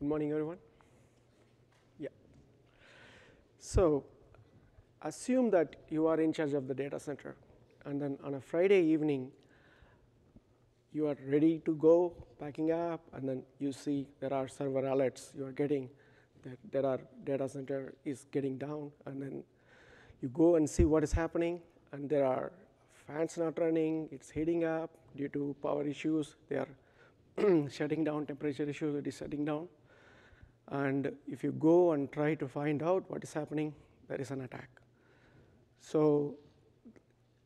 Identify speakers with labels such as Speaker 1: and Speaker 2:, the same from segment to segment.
Speaker 1: Good morning, everyone. Yeah. So assume that you are in charge of the data center, and then on a Friday evening, you are ready to go, packing up, and then you see there are server alerts you are getting that there are data center is getting down, and then you go and see what is happening, and there are fans not running, it's heating up due to power issues, they are shutting down, temperature issues, it is shutting down. And if you go and try to find out what is happening, there is an attack. So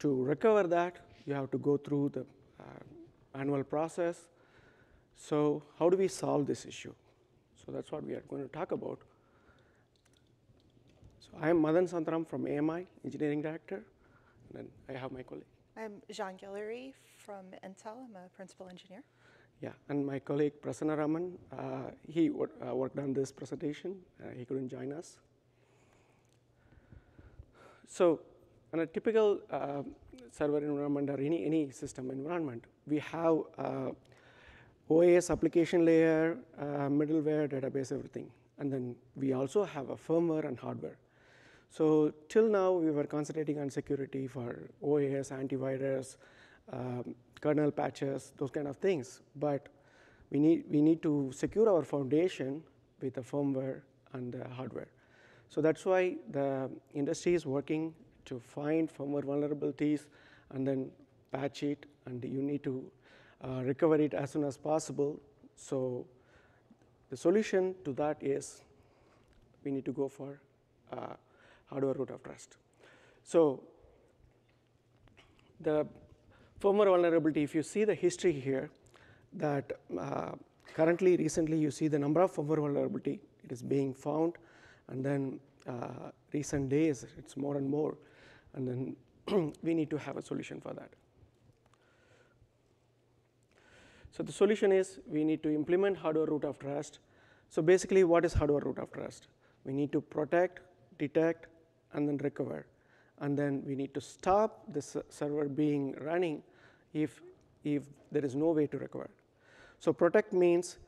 Speaker 1: to recover that, you have to go through the uh, annual process. So how do we solve this issue? So that's what we are going to talk about. So I am Madhan Santharam from AMI, Engineering Director, and then I have my colleague.
Speaker 2: I'm Jeanne Guillory from Intel. I'm a principal engineer.
Speaker 1: Yeah, and my colleague Prasanna Raman, uh, he uh, worked on this presentation. Uh, he couldn't join us. So in a typical uh, server environment or any, any system environment, we have uh, OAS application layer, uh, middleware, database, everything. And then we also have a firmware and hardware. So till now, we were concentrating on security for OAS, antivirus, um, kernel patches, those kind of things. But we need, we need to secure our foundation with the firmware and the hardware. So that's why the industry is working to find firmware vulnerabilities and then patch it, and you need to uh, recover it as soon as possible. So the solution to that is we need to go for uh, hardware root of trust. So the firmware vulnerability, if you see the history here, that uh, currently, recently, you see the number of firmware vulnerability, it is being found, and then uh, recent days, it's more and more, and then we need to have a solution for that. So the solution is we need to implement hardware root of trust. So basically, what is hardware root of trust? We need to protect, detect, and then recover. And then we need to stop the server being running if, if there is no way to recover. So protect means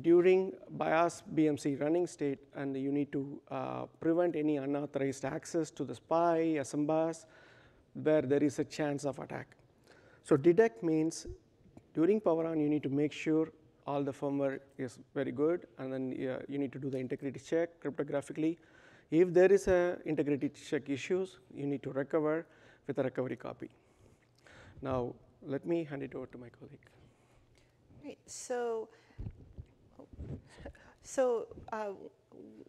Speaker 1: during BIOS BMC running state, and you need to uh, prevent any unauthorized access to the SPI, SM bus, where there is a chance of attack. So detect means during power on, you need to make sure all the firmware is very good, and then uh, you need to do the integrity check cryptographically. If there is a integrity check issues, you need to recover with a recovery copy. Now, let me hand it over to my colleague.
Speaker 2: Right. So, so uh,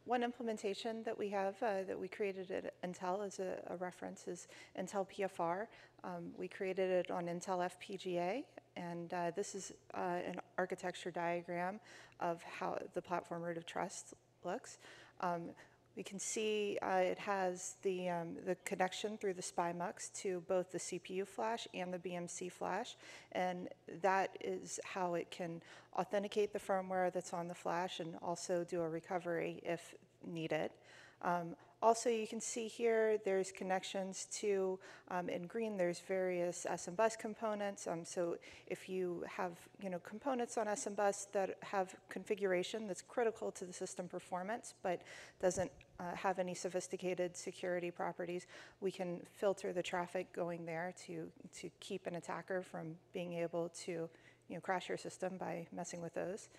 Speaker 2: one implementation that we have uh, that we created at Intel as a, a reference is Intel PFR. Um, we created it on Intel FPGA, and uh, this is uh, an architecture diagram of how the platform root of trust looks. Um, we can see uh, it has the, um, the connection through the SPI-MUX to both the CPU flash and the BMC flash, and that is how it can authenticate the firmware that's on the flash and also do a recovery if needed. Um, also, you can see here there's connections to, um, in green, there's various SM bus components. Um, so if you have you know, components on SM bus that have configuration that's critical to the system performance, but doesn't uh, have any sophisticated security properties, we can filter the traffic going there to, to keep an attacker from being able to you know, crash your system by messing with those.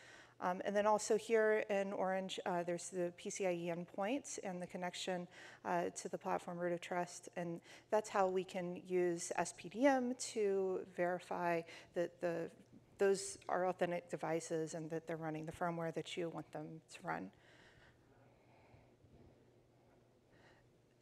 Speaker 2: Um, and then also here in orange, uh, there's the PCIe endpoints and the connection uh, to the platform root of trust. And that's how we can use SPDM to verify that the, those are authentic devices and that they're running the firmware that you want them to run.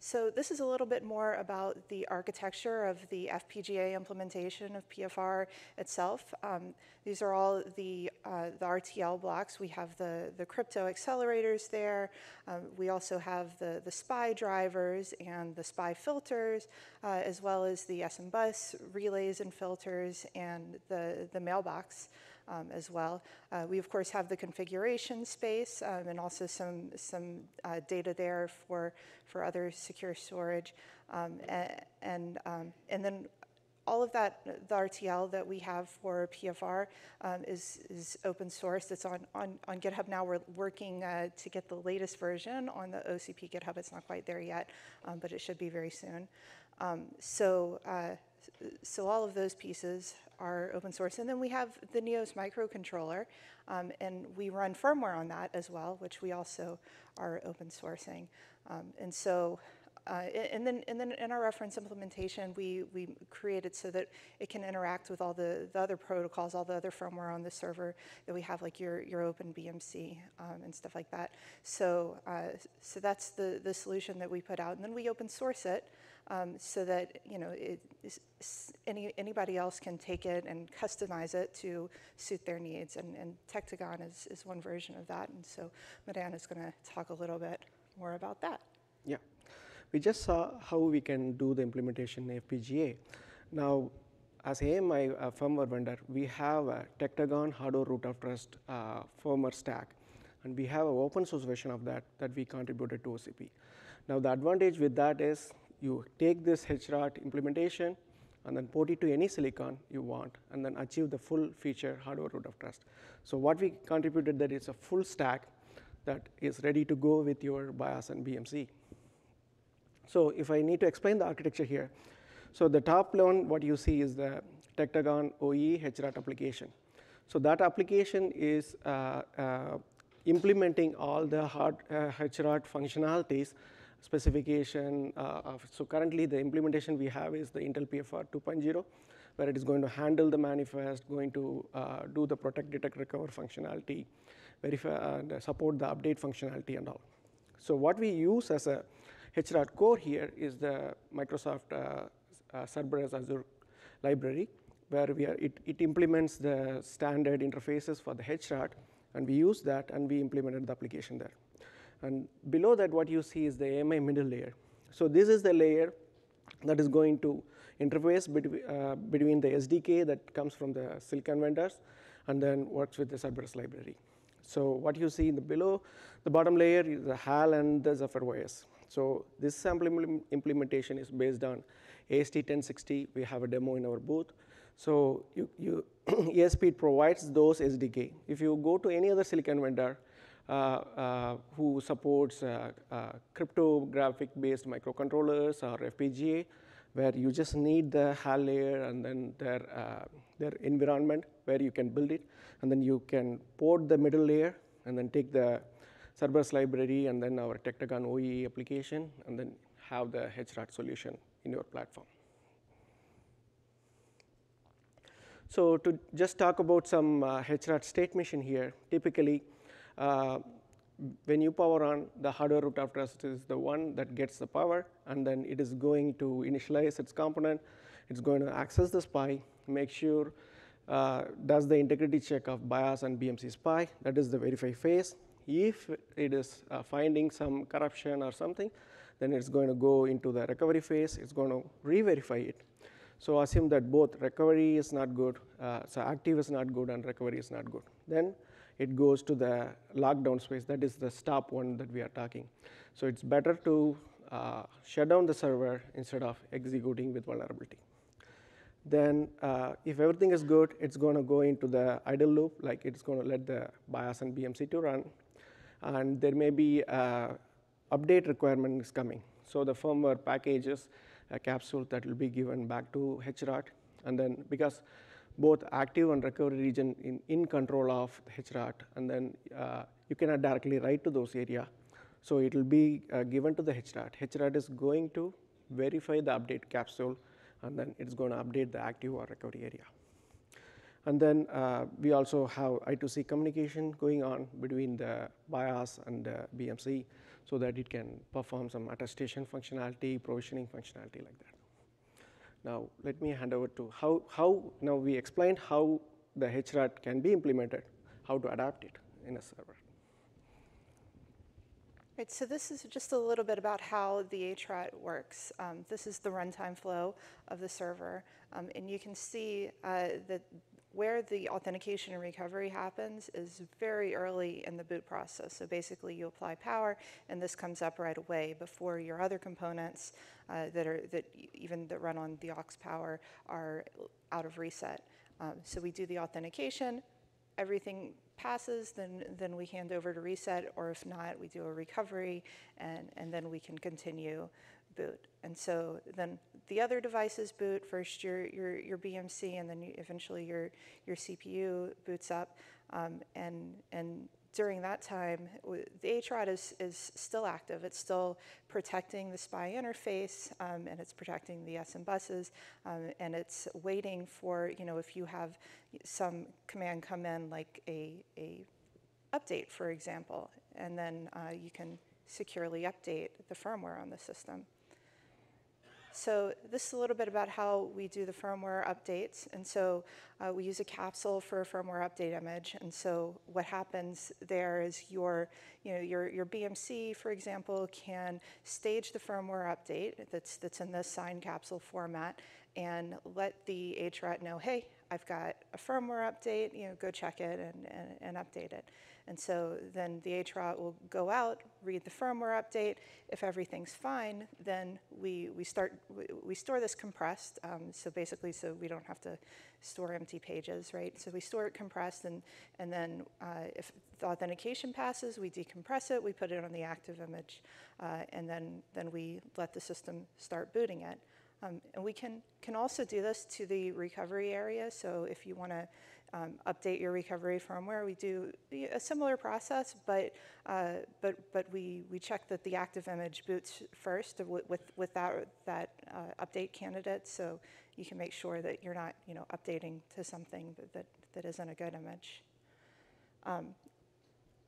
Speaker 2: So this is a little bit more about the architecture of the FPGA implementation of PFR itself. Um, these are all the, uh, the RTL blocks. We have the, the crypto accelerators there. Um, we also have the, the SPI drivers and the SPI filters, uh, as well as the SM bus relays and filters and the, the mailbox um, as well. Uh, we of course have the configuration space um, and also some, some uh, data there for, for other secure storage. Um, and, and, um, and then all of that, the RTL that we have for PFR um, is, is open source. It's on, on, on GitHub now. We're working uh, to get the latest version on the OCP GitHub. It's not quite there yet, um, but it should be very soon. Um, so, uh, so all of those pieces are open source. And then we have the Nios microcontroller, um, and we run firmware on that as well, which we also are open sourcing. Um, and so uh, and then, and then in our reference implementation, we, we created so that it can interact with all the, the other protocols, all the other firmware on the server that we have, like your, your Open BMC um, and stuff like that. So, uh, so that's the, the solution that we put out, and then we open source it um, so that you know it, any, anybody else can take it and customize it to suit their needs. And, and Tectagon is, is one version of that, and so Madhan is going to talk a little bit more about that.
Speaker 1: Yeah. We just saw how we can do the implementation in FPGA. Now, as AMI uh, firmware vendor, we have a Tectagon hardware root of trust uh, firmware stack, and we have an open source version of that that we contributed to OCP. Now, the advantage with that is you take this HROT implementation and then port it to any silicon you want, and then achieve the full feature hardware root of trust. So what we contributed that is a full stack that is ready to go with your BIOS and BMC. So if I need to explain the architecture here, so the top one, what you see is the Tectagon OE HROT application. So that application is uh, uh, implementing all the hard uh, HROT functionalities specification. Uh, of, so currently the implementation we have is the Intel PFR 2.0, where it is going to handle the manifest, going to uh, do the protect, detect, recover functionality, verify, support the update functionality and all. So what we use as a HROT core here is the Microsoft uh, uh, Cerberus Azure library, where we are, it, it implements the standard interfaces for the HROT, and we use that and we implemented the application there. And below that, what you see is the AMI middle layer. So this is the layer that is going to interface between, uh, between the SDK that comes from the silicon vendors and then works with the Cerberus library. So what you see in the below, the bottom layer is the HAL and the Zephyr OS. So this sample implementation is based on AST 1060. We have a demo in our booth. So you, you ESP provides those SDK. If you go to any other silicon vendor uh, uh, who supports uh, uh cryptographic-based microcontrollers or FPGA, where you just need the HAL layer and then their, uh, their environment where you can build it, and then you can port the middle layer and then take the Cerberus library and then our Tectagon OE application, and then have the HROT solution in your platform. So to just talk about some uh, HROT state machine here, typically uh, when you power on, the hardware root of trust is the one that gets the power, and then it is going to initialize its component. It's going to access the SPI, make sure uh, does the integrity check of BIOS and BMC SPI. That is the verify phase. If it is uh, finding some corruption or something, then it's going to go into the recovery phase. It's going to re-verify it. So assume that both recovery is not good, uh, so active is not good and recovery is not good. Then it goes to the lockdown space. That is the stop one that we are talking. So it's better to uh, shut down the server instead of executing with vulnerability. Then uh, if everything is good, it's going to go into the idle loop, like it's going to let the BIOS and BMC to run and there may be uh, update requirements coming. So the firmware packages a capsule that will be given back to HROT, and then because both active and recovery region in, in control of HROT, and then uh, you cannot directly write to those area. So it will be uh, given to the HROT. HROT is going to verify the update capsule, and then it's going to update the active or recovery area. And then uh, we also have I2C communication going on between the BIOS and the BMC so that it can perform some attestation functionality, provisioning functionality like that. Now, let me hand over to how, how now we explained how the HROT can be implemented, how to adapt it in a server.
Speaker 2: Right, so this is just a little bit about how the HROT works. Um, this is the runtime flow of the server, um, and you can see uh, that where the authentication and recovery happens is very early in the boot process. So basically, you apply power, and this comes up right away before your other components uh, that are that even that run on the aux power are out of reset. Um, so we do the authentication, everything passes, then then we hand over to reset, or if not, we do a recovery, and and then we can continue boot. And so then the other devices boot, first your, your, your BMC and then eventually your, your CPU boots up. Um, and, and during that time, the HROT is, is still active. It's still protecting the SPI interface um, and it's protecting the SM buses um, and it's waiting for, you know, if you have some command come in like a, a update, for example, and then uh, you can securely update the firmware on the system. So this is a little bit about how we do the firmware updates. And so uh, we use a capsule for a firmware update image. And so what happens there is your, you know, your, your BMC, for example, can stage the firmware update that's, that's in this signed capsule format and let the HROT know, hey, I've got a firmware update, you know, go check it and, and, and update it. And so then the HROT will go out, read the firmware update. If everything's fine, then we, we start, we, we store this compressed. Um, so basically, so we don't have to store empty pages, right? So we store it compressed and, and then uh, if the authentication passes, we decompress it, we put it on the active image, uh, and then, then we let the system start booting it. Um, and we can, can also do this to the recovery area. So if you want to um, update your recovery firmware. We do a similar process, but uh, but but we, we check that the active image boots first with with, with that that uh, update candidate, so you can make sure that you're not you know updating to something that that, that isn't a good image. Um,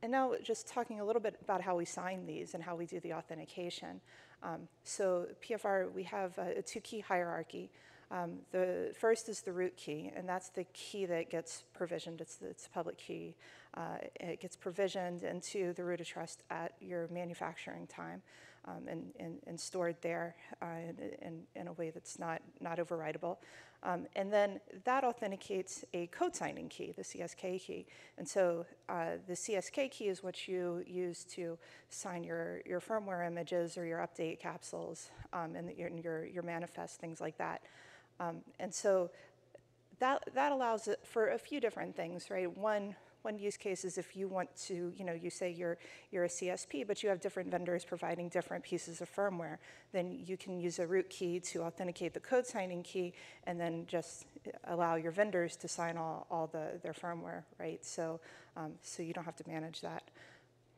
Speaker 2: and now just talking a little bit about how we sign these and how we do the authentication. Um, so PFR, we have a, a two-key hierarchy. Um, the first is the root key, and that's the key that gets provisioned. It's the, it's public key. Uh, it gets provisioned into the root of trust at your manufacturing time um, and, and, and, stored there uh, in, in, a way that's not, not overwritable. Um, and then that authenticates a code signing key, the CSK key. And so uh, the CSK key is what you use to sign your, your firmware images or your update capsules um, and your, your, your manifest, things like that. Um, and so that, that allows for a few different things, right? One, one use case is if you want to, you know, you say you're, you're a CSP, but you have different vendors providing different pieces of firmware, then you can use a root key to authenticate the code signing key and then just allow your vendors to sign all, all the, their firmware, right? So, um, so you don't have to manage that.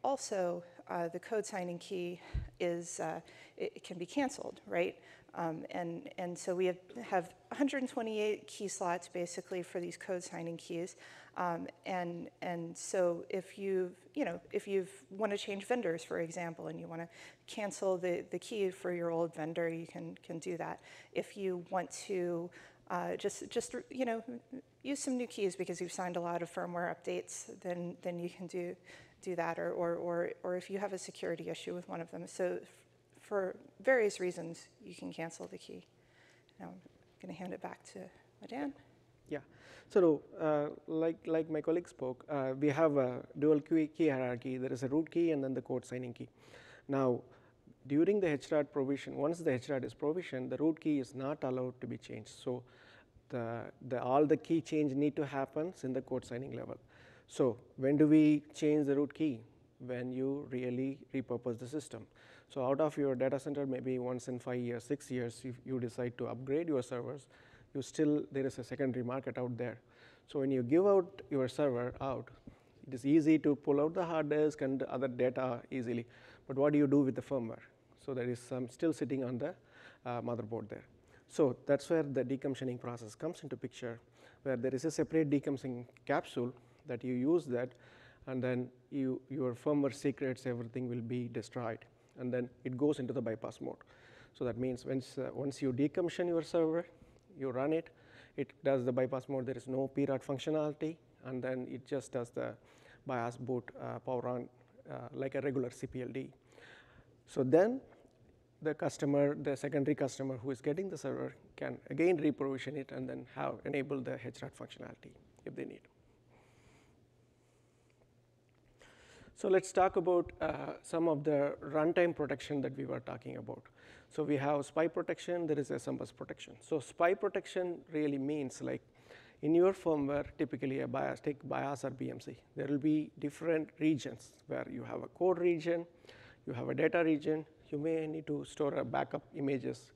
Speaker 2: Also, uh, the code signing key is, uh, it, it, can be canceled, right? Um, and, and so we have, have 128 key slots basically for these code signing keys. Um, and, and so if you you know, if you want to change vendors, for example, and you want to cancel the, the key for your old vendor, you can, can do that. If you want to uh, just, just you know, use some new keys because you've signed a lot of firmware updates, then, then you can do, do that. Or, or, or, or if you have a security issue with one of them. So for various reasons, you can cancel the key. Now I'm going to hand it back to Madhan.
Speaker 1: Yeah. So uh, like, like my colleague spoke, uh, we have a dual key, key hierarchy. There is a root key and then the code signing key. Now, during the HROT provision, once the HROT is provisioned, the root key is not allowed to be changed. So the, the, all the key change need to happen in the code signing level. So when do we change the root key? When you really repurpose the system. So out of your data center, maybe once in five years, six years, if you decide to upgrade your servers, you still, there is a secondary market out there. So when you give out your server out, it is easy to pull out the hard disk and other data easily. But what do you do with the firmware? So there is some still sitting on the uh, motherboard there. So that's where the decommissioning process comes into picture, where there is a separate decommissioning capsule that you use that, and then you, your firmware secrets, everything will be destroyed and then it goes into the bypass mode. So that means once, uh, once you decommission your server, you run it, it does the bypass mode, there is no PROT functionality, and then it just does the BIOS boot uh, power on uh, like a regular CPLD. So then the customer, the secondary customer who is getting the server can again reprovision it and then have enable the HROT functionality if they need. So let's talk about uh, some of the runtime protection that we were talking about. So we have SPI protection, there is SMBus protection. So SPI protection really means like in your firmware, typically a BIOS, take BIOS or BMC, there will be different regions where you have a code region, you have a data region, you may need to store a backup images.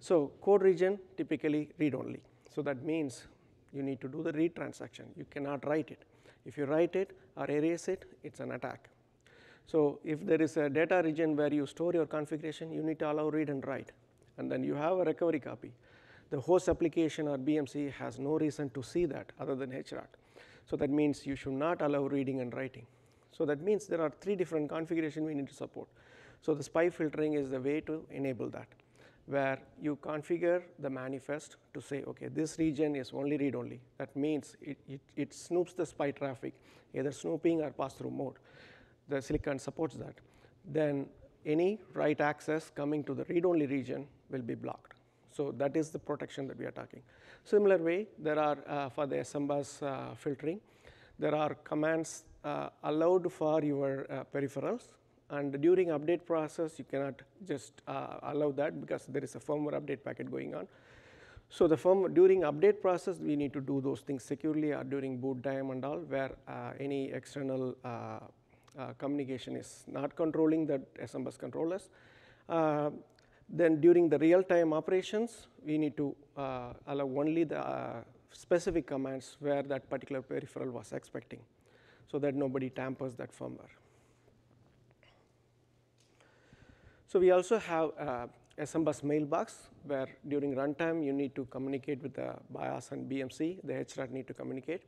Speaker 1: So code region, typically read-only. So that means you need to do the read transaction. You cannot write it. If you write it or erase it, it's an attack. So if there is a data region where you store your configuration, you need to allow read and write. And then you have a recovery copy. The host application or BMC has no reason to see that other than HROT. So that means you should not allow reading and writing. So that means there are three different configuration we need to support. So the SPI filtering is the way to enable that, where you configure the manifest to say, okay, this region is only read-only. That means it, it, it snoops the SPI traffic, either snooping or pass-through mode. The silicon supports that. Then any write access coming to the read-only region will be blocked. So that is the protection that we are talking. Similar way, there are uh, for the SMBus uh, filtering, there are commands uh, allowed for your uh, peripherals and during update process you cannot just uh, allow that because there is a firmware update packet going on. So the firm during update process we need to do those things securely or during boot time and all where uh, any external uh, uh, communication is not controlling the SMBus controllers. Uh, then during the real-time operations, we need to uh, allow only the uh, specific commands where that particular peripheral was expecting so that nobody tampers that firmware. So we also have uh, SMBus mailbox where during runtime you need to communicate with the BIOS and BMC, the HROT need to communicate.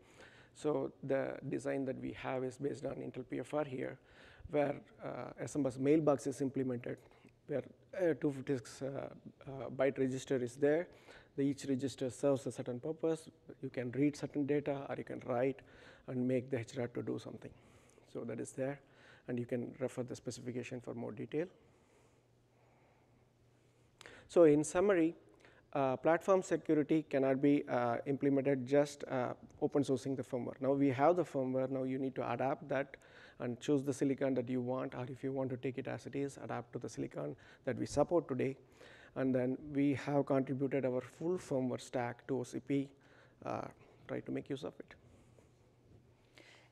Speaker 1: So the design that we have is based on Intel PFR here where uh, SMBus mailbox is implemented where a 256 uh, uh, byte register is there. The each register serves a certain purpose. You can read certain data or you can write and make the HROT to do something. So that is there and you can refer the specification for more detail. So in summary, uh, platform security cannot be uh, implemented just uh, open sourcing the firmware. Now we have the firmware, now you need to adapt that and choose the silicon that you want, or if you want to take it as it is, adapt to the silicon that we support today. And then we have contributed our full firmware stack to OCP, uh, try to make use of it.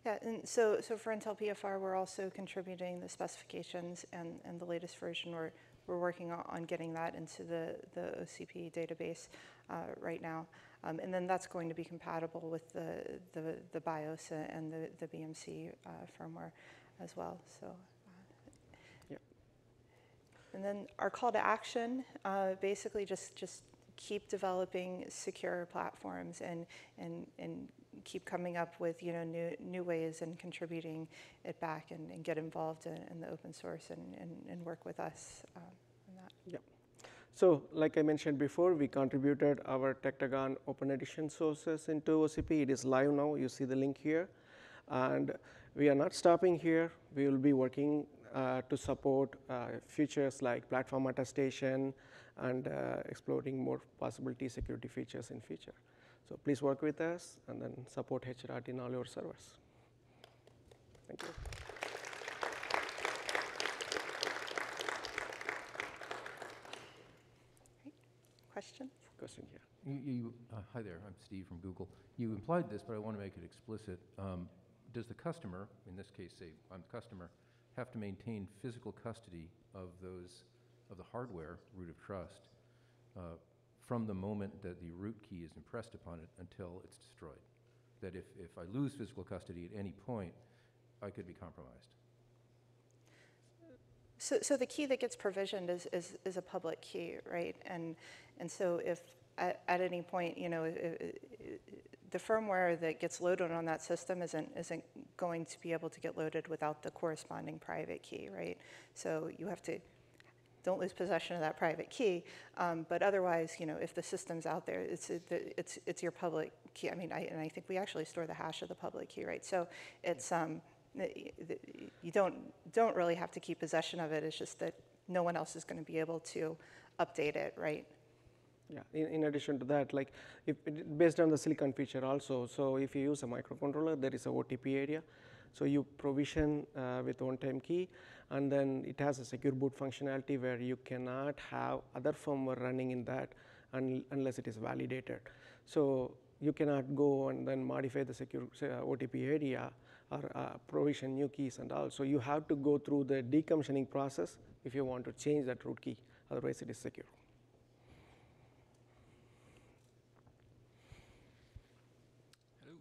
Speaker 2: Yeah, and so, so for Intel PFR, we're also contributing the specifications and, and the latest version. We're, we're working on, getting that into the, the OCP database uh, right now. Um, and then that's going to be compatible with the, the, the BIOS and the, the BMC uh, firmware as well. So, uh,
Speaker 1: Yep.
Speaker 2: and then our call to action, uh, basically just just keep developing secure platforms and and and keep coming up with you know new new ways and contributing it back and, and get involved in, in the open source and, and, and work with us um, in that.
Speaker 1: So like I mentioned before, we contributed our Tectagon Open Edition sources into OCP. It is live now. You see the link here. And we are not stopping here. We will be working uh, to support uh, features like platform attestation and uh, exploring more possibility security features in future. So please work with us and then support HROT in all your servers. Thank you.
Speaker 2: Questions?
Speaker 1: Question here.
Speaker 3: You, you, uh, hi there, I'm Steve from Google. You implied this, but I want to make it explicit. Um, Does the customer, in this case, say, I'm the customer, have to maintain physical custody of those, of the hardware, root of trust, uh, from the moment that the root key is impressed upon it until it's destroyed? That if, if I lose physical custody at any point, I could be compromised?
Speaker 2: So, so the key that gets provisioned is, is, is a public key, right? And, and so if at, at any point, you know, i- i- i- the firmware that gets loaded on that system isn't, isn't going to be able to get loaded without the corresponding private key, right? So you have to, don't lose possession of that private key. Um, but otherwise, you know, if the system's out there, it's, it's, it's your public key. I mean, I, and I think we actually store the hash of the public key, right? So it's, um, you don't, don't really have to keep possession of it. It's just that no one else is going to be able to update it, right?
Speaker 1: Yeah, in, in addition to that, like if based on the silicon feature also, so if you use a microcontroller, there is a OTP area. So you provision uh, with one-time key, and then it has a secure boot functionality where you cannot have other firmware running in that un- unless it is validated. So you cannot go and then modify the secure uh, OTP area or uh, provision new keys and all. So you have to go through the decommissioning process if you want to change that root key. Otherwise, it is secure.
Speaker 4: Hello.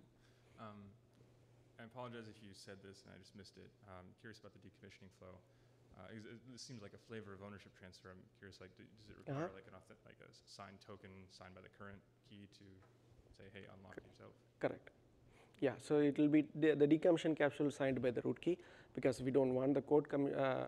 Speaker 4: Um, I apologize if you said this and I just missed it. Um, curious about the decommissioning flow. Uh, is this seems like a flavor of ownership transfer. I'm curious, like, do, does it require
Speaker 1: Uh-huh.
Speaker 4: like an auth- like a s- signed token signed by the current key to say, hey, unlock it yourself?
Speaker 1: Correct. Yeah, so it will be the, the decommission capsule signed by the root key because we don't want the code commu- uh,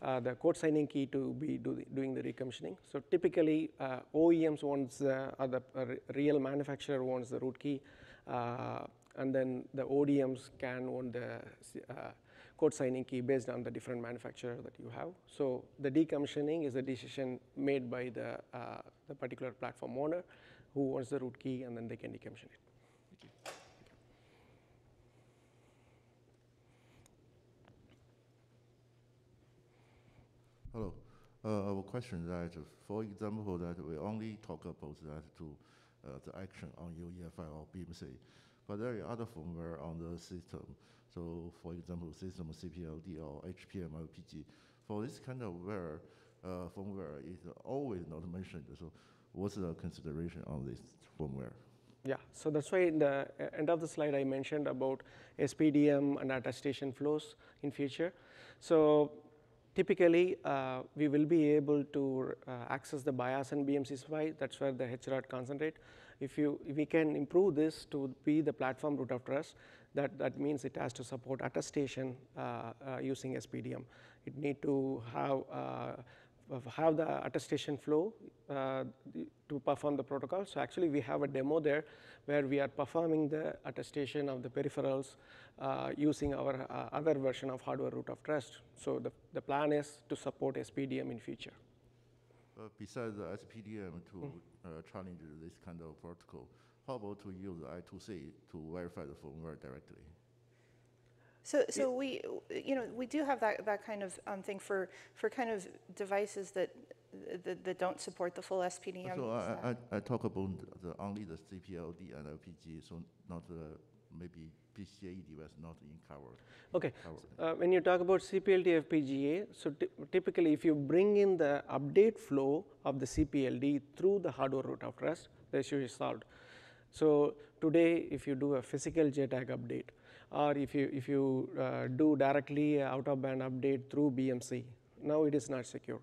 Speaker 1: uh, the code signing key to be do the, doing the decommissioning. So typically, uh, OEMs wants the, or the uh, re- real manufacturer wants the root key, uh, and then the ODMs can own the uh, code signing key based on the different manufacturer that you have. So the decommissioning is a decision made by the uh, the particular platform owner who wants the root key, and then they can decommission it.
Speaker 4: Thank you.
Speaker 5: Hello. Uh, Our question that, for example, that we only talk about that to uh, the action on UEFI or BMC, but there are other firmware on the system. So, for example, system CPLD or HPM LPG. For this kind of where uh, firmware is always not mentioned. So, what's the consideration on this firmware?
Speaker 1: Yeah, so that's why in the uh, end of the slide I mentioned about SPDM and attestation flows in future. So typically uh, we will be able to uh, access the BIOS and BMC SPI. That's where the HROT concentrate. If you if we can improve this to be the platform root of trust, that that means it has to support attestation uh, uh, using SPDM. It need to have uh, have the attestation flow uh, to perform the protocol. So actually, we have a demo there where we are performing the attestation of the peripherals uh, using our uh, other version of hardware root of trust. So the, the plan is to support SPDM in future.
Speaker 5: Uh, besides the SPDM to uh, challenge this kind of protocol, how about to use I2C to verify the firmware directly?
Speaker 2: So, so we, you know, we do have that, that kind of um, thing for, for kind of devices that, that, that don't support the full SPDM.
Speaker 5: So I. I, I talk about the only the CPLD and LPG, so not the maybe PCIe device not in cover.
Speaker 1: Okay, uh, when you talk about CPLD FPGA, so typically if you bring in the update flow of the CPLD through the hardware root of trust, the issue is solved. So today, if you do a physical JTAG update, or if you if you uh, do directly out of band update through BMC, now it is not secure.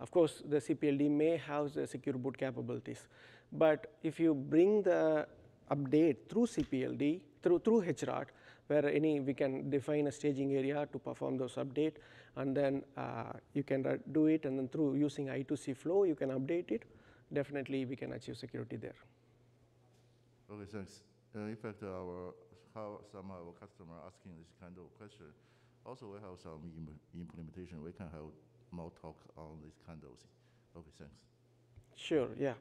Speaker 1: Of course, the CPLD may have the secure boot capabilities, but if you bring the update through CPLD through through HROT, where any we can define a staging area to perform those update, and then uh, you can do it, and then through using I2C flow, you can update it. Definitely, we can achieve security there.
Speaker 5: Okay, thanks. Uh, in fact, our how some of our customer asking this kind of question. Also, we have some im- implementation. We can have more talk on this kind of thing. Okay, thanks.
Speaker 1: Sure, yeah.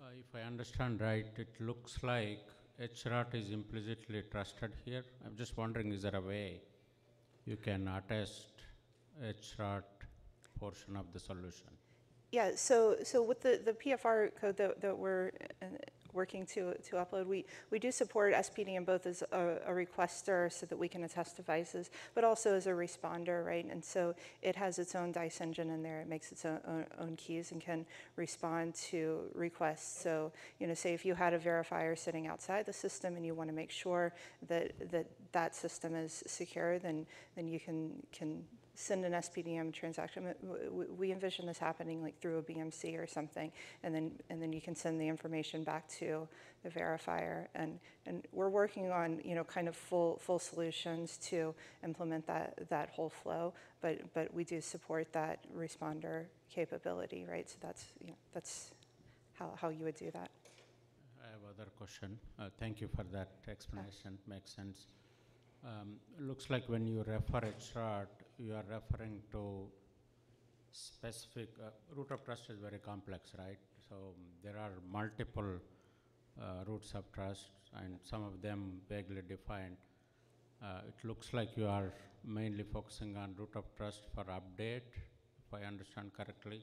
Speaker 6: Uh, If I understand right, it looks like HROT is implicitly trusted here. I'm just wondering, is there a way you can attest HROT portion of the solution?
Speaker 2: Yeah, so, so with the, the PFR code that, that we're uh, working to, to upload, we, we do support SPDM both as a, a requester so that we can attest devices, but also as a responder, right? And so it has its own DICE engine in there. It makes its own, own, own keys and can respond to requests. So, you know, say if you had a verifier sitting outside the system and you want to make sure that, that that system is secure, then, then you can, can send an SPDM transaction. We envision this happening like through a BMC or something, and then and then you can send the information back to the verifier. And and we're working on you know kind of full full solutions to implement that that whole flow. But but we do support that responder capability, right? So that's you know that's how how you would do that.
Speaker 6: I have other question. Uh, Thank you for that explanation, makes sense. Um, Looks like when you refer HROT, you are referring to specific, uh, root of trust is very complex, right? So um, there are multiple uh, roots of trust and some of them vaguely defined. Uh, It looks like you are mainly focusing on root of trust for update, if I understand correctly,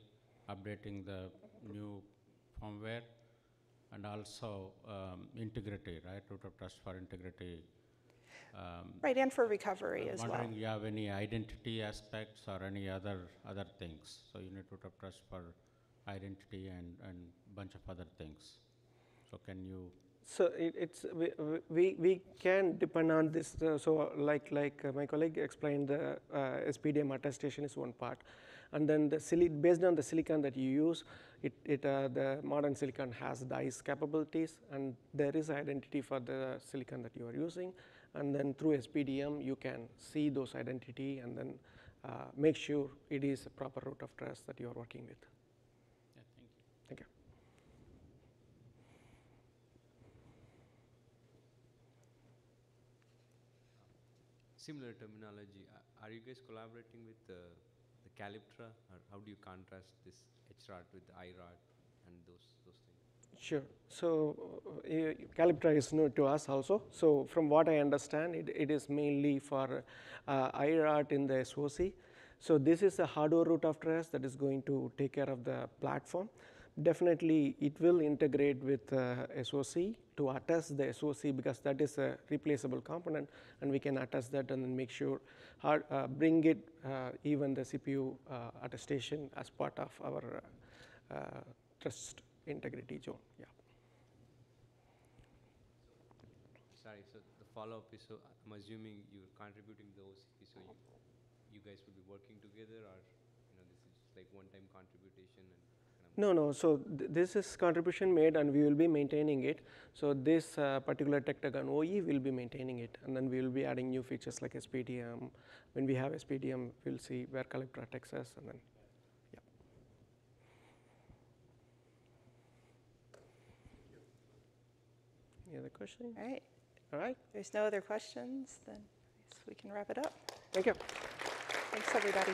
Speaker 6: updating the new firmware, and also um, integrity, right? Root of trust for integrity. Um,
Speaker 2: Right, and for recovery as well.
Speaker 6: Wondering you have any identity aspects or any other, other things? So you need root of trust for identity and, and bunch of other things. So can you,
Speaker 1: So it, it's we, we we can depend on this. Uh, so like like uh, my colleague explained, the uh, SPDM attestation is one part, and then the sili- based on the silicon that you use, it it uh, the modern silicon has dice capabilities, and there is identity for the silicon that you are using, and then through SPDM you can see those identity and then uh, make sure it is a proper root of trust that you are working with.
Speaker 6: yeah, thank you.
Speaker 1: Thank you.
Speaker 7: Similar terminology, are you guys collaborating with the, the Caliptra, or how do you contrast this HROT with IROT and those, those things?
Speaker 1: Sure. So uh, Caliptra is new to us also. So from what I understand, it, it is mainly for uh, IROT in the SOC. So this is a hardware root of trust that is going to take care of the platform. Definitely, it will integrate with uh, SOC to attest the SOC because that is a replaceable component, and we can attest that and make sure hard, uh, bring it uh, even the CPU uh, attestation as part of our uh, uh, trust integrity zone. Yeah.
Speaker 7: Sorry, so the follow-up is, so I'm assuming you're contributing the OCP, so you, you guys will be working together, or, you know, this is like one-time contribution and?
Speaker 1: No, no. So th- this is contribution made, and we will be maintaining it. So this uh, particular Tectagon OE will be maintaining it, and then we will be adding new features like SPDM. When we have SPDM, we'll see where Caliptra takes us, and then yeah. Any other question?
Speaker 2: All right,
Speaker 1: All right.
Speaker 2: if there's no other questions, then I guess we can wrap it up.
Speaker 1: Thank you.
Speaker 2: Thanks, everybody.